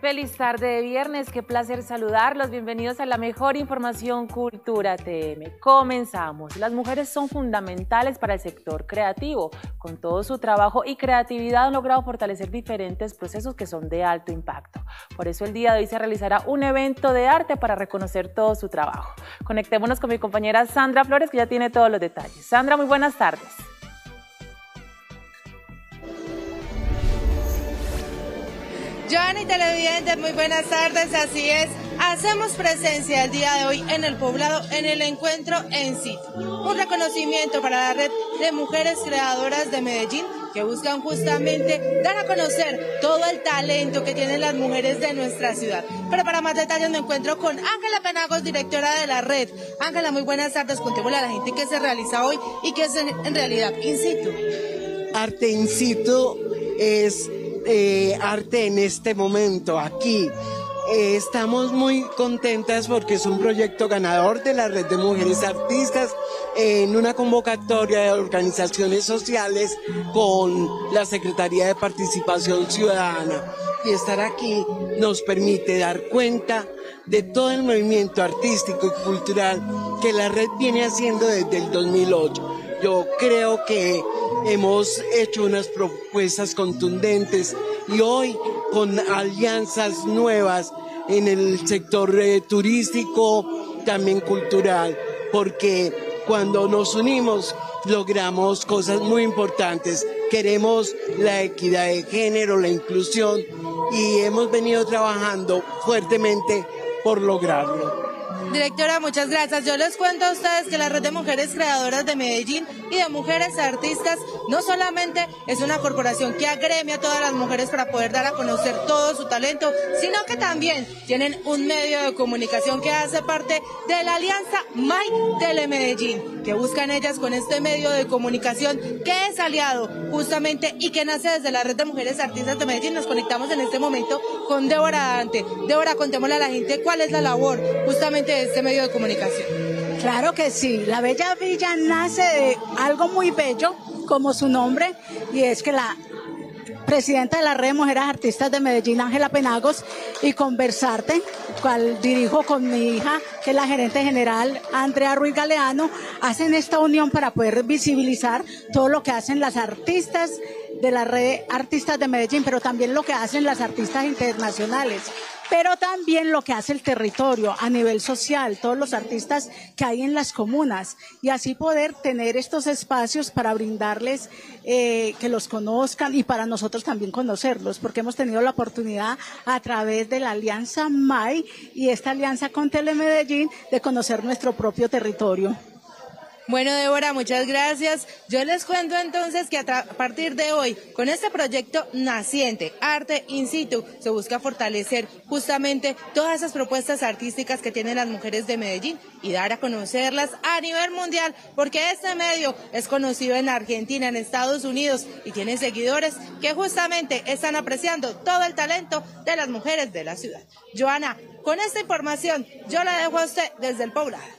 Feliz tarde de viernes, qué placer saludarlos. Bienvenidos a la mejor información Cultura TM. Comenzamos. Las mujeres son fundamentales para el sector creativo. Con todo su trabajo y creatividad han logrado fortalecer diferentes procesos que son de alto impacto. Por eso el día de hoy se realizará un evento de arte para reconocer todo su trabajo. Conectémonos con mi compañera Sandra Flores que ya tiene todos los detalles. Sandra, muy buenas tardes. Joana y televidentes, muy buenas tardes, así es. Hacemos presencia el día de hoy en el poblado en el encuentro en sí. Un reconocimiento para la red de mujeres creadoras de Medellín que buscan justamente dar a conocer todo el talento que tienen las mujeres de nuestra ciudad. Pero para más detalles me encuentro con Ángela Penagos, directora de la red. Ángela, muy buenas tardes. Contémosle a la gente qué se realiza hoy y qué es en realidad in situ. Arte in situ es eh, arte en este momento, aquí. Eh, estamos muy contentas porque es un proyecto ganador de la Red de Mujeres Artistas en una convocatoria de organizaciones sociales con la Secretaría de Participación Ciudadana. Y estar aquí nos permite dar cuenta de todo el movimiento artístico y cultural que la red viene haciendo desde el 2008. Yo creo que hemos hecho unas propuestas contundentes y hoy con alianzas nuevas en el sector eh, turístico, también cultural, porque cuando nos unimos logramos cosas muy importantes. Queremos la equidad de género, la inclusión y hemos venido trabajando fuertemente por lograrlo. Directora, muchas gracias. Yo les cuento a ustedes que la Red de Mujeres Creadoras de Medellín y de Mujeres Artistas no solamente es una corporación que agremia a todas las mujeres para poder dar a conocer todo su talento, sino que también tienen un medio de comunicación que hace parte de la alianza MAI Tele Medellín, que buscan ellas con este medio de comunicación que es aliado justamente y que nace desde la Red de Mujeres Artistas de Medellín. Nos conectamos en este momento con Débora Dante. Débora, contémosle a la gente cuál es la labor justamente este medio de comunicación. Claro que sí, la Bella Villa nace de algo muy bello, como su nombre, y es que la presidenta de la Red de Mujeres Artistas de Medellín, Ángela Penagos, y Conversarte, cual dirijo con mi hija, que es la gerente general, Andrea Ruiz Galeano, hacen esta unión para poder visibilizar todo lo que hacen las artistas de la red Artistas de Medellín, pero también lo que hacen las artistas internacionales pero también lo que hace el territorio a nivel social, todos los artistas que hay en las comunas, y así poder tener estos espacios para brindarles eh, que los conozcan y para nosotros también conocerlos, porque hemos tenido la oportunidad a través de la Alianza MAI y esta alianza con Telemedellín de conocer nuestro propio territorio. Bueno, Débora, muchas gracias. Yo les cuento entonces que a, partir de hoy, con este proyecto naciente, Arte In Situ, se busca fortalecer justamente todas esas propuestas artísticas que tienen las mujeres de Medellín y dar a conocerlas a nivel mundial, porque este medio es conocido en Argentina, en Estados Unidos y tiene seguidores que justamente están apreciando todo el talento de las mujeres de la ciudad. Joana, con esta información yo la dejo a usted desde el poblado.